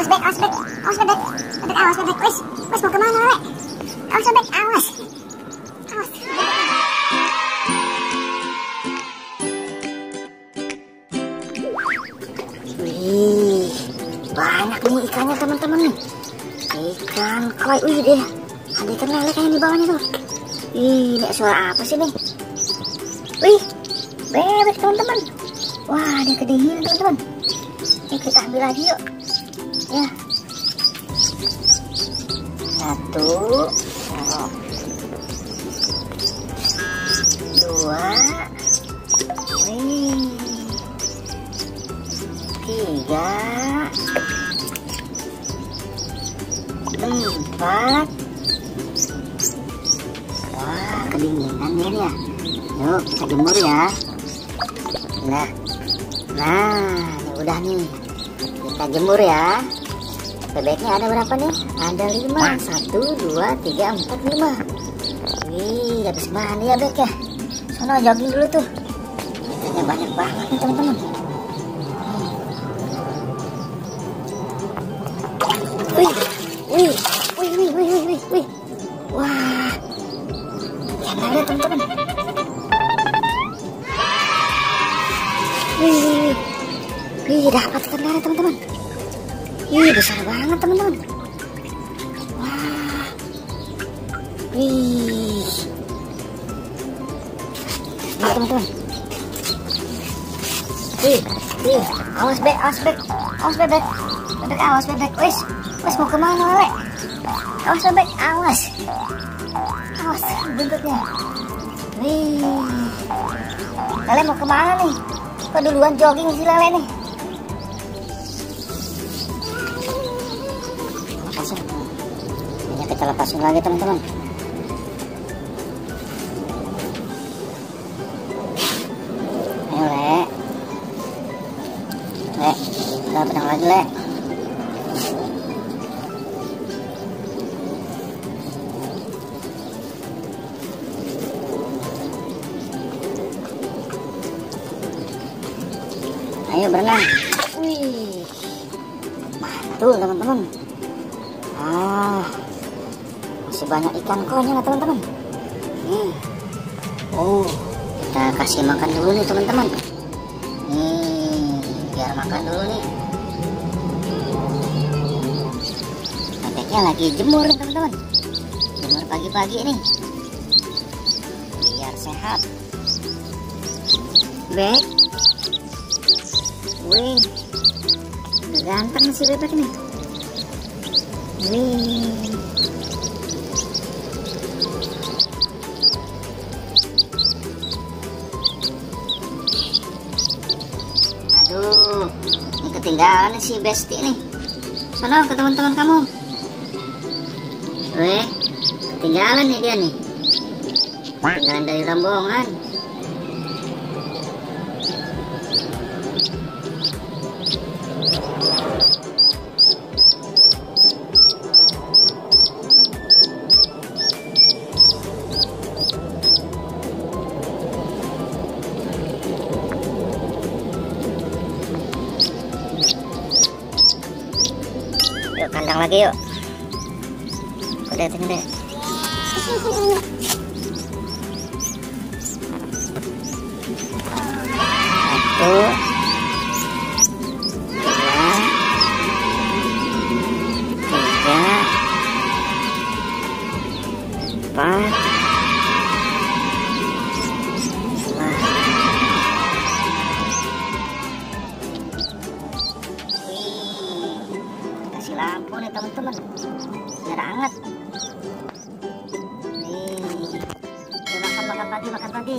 awas bek, awas bek, awas bebek, bebek awas bebek, wes, wes mau ke mana lele? Awas bebek, awas, awas. Wih, banyak nih ikannya teman-teman. Ikan koi, wih deh, ada ikan lele kayaknya di bawahnya tuh. Ih, ini suara apa sih nih? Wih, bebek teman-teman. Wah, dia kedinginan teman-teman. Ini kita ambil lagi yuk. Ya. Satu. Dua. Tiga. Empat. Wah, kedinginan ya ya. Yuk, kita jemur ya. Nah, nah, udah nih. Kita jemur ya. Bebeknya ada berapa nih? Ada lima. Satu, dua, tiga, empat, lima. Wih, habis mandi ya bek ya. Sono jogging dulu tuh. Ikannya banyak banget nih teman-teman. Wih, wih, wih, wih, wih, wih, wih, wih. Wah, ikan lele teman-teman. Wih, wih, wih. Wih, dapat lele teman-teman. Wih, besar banget teman-teman. Wah. Wih. Nah, teman-teman. Wih, wih. Awas bek, awas bek. Awas bebek. Bebek awas bebek. Wis, wis mau ke mana lele? Awas bebek, awas. Awas buntutnya. Wih. Lele mau ke mana nih? Kok duluan jogging si lele nih? Kita lepasin lagi teman-teman. Ayo le. Le udah pedang lagi le. Ayo berenang. Wih. Mantul teman-teman. Ah, masih banyak ikan konya lah teman-teman. Nih, oh, kita kasih makan dulu nih teman-teman. Nih, biar makan dulu nih. Bebeknya lagi jemur teman-teman. Jemur pagi-pagi nih, biar sehat. Bek, wih, ganteng si bebek nih. Nih. Nih si Besti nih. Sana ke teman-teman kamu. Weh, ketinggalan nih dia nih. Ketinggalan dari rombongan. Yuk kandang lagi yuk. Satu. Dua. Tiga. Empat. Biar hangat nih makan makan pagi makan pagi